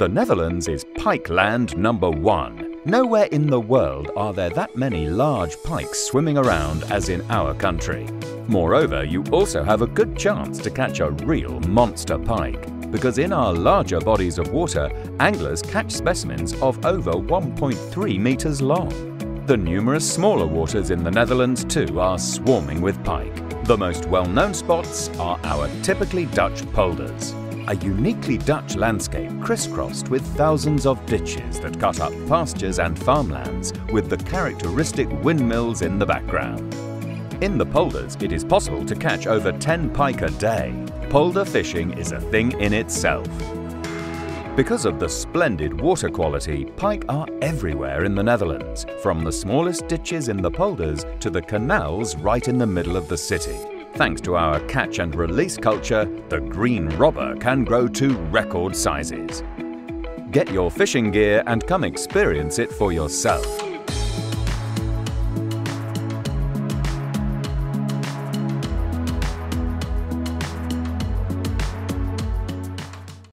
The Netherlands is pike land number one. Nowhere in the world are there that many large pikes swimming around as in our country. Moreover, you also have a good chance to catch a real monster pike, because in our larger bodies of water, anglers catch specimens of over 1.3 metres long. The numerous smaller waters in the Netherlands too are swarming with pike. The most well-known spots are our typically Dutch polders a uniquely Dutch landscape crisscrossed with thousands of ditches that cut up pastures and farmlands with the characteristic windmills in the background. In the polders, it is possible to catch over 10 pike a day. Polder fishing is a thing in itself. Because of the splendid water quality, pike are everywhere in the Netherlands, from the smallest ditches in the polders to the canals right in the middle of the city. Thanks to our catch and release culture, the green robber can grow to record sizes. Get your fishing gear and come experience it for yourself.